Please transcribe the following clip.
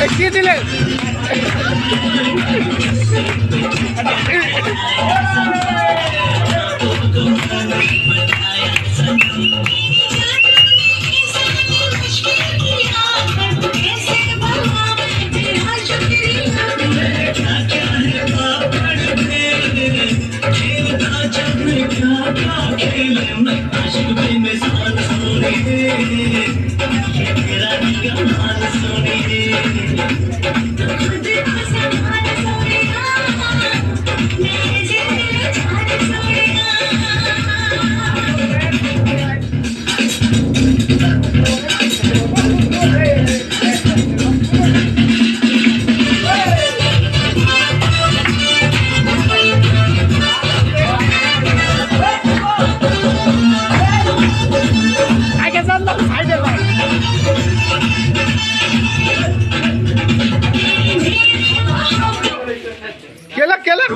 দেখিয়ে দিলেন আগে গেলেন